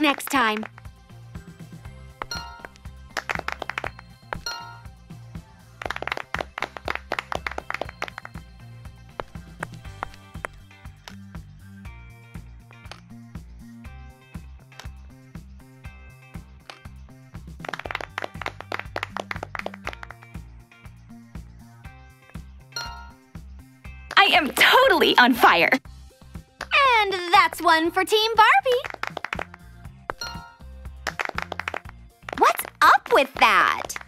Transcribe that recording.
next time. I am totally on fire. And that's one for Team Barbie. With that?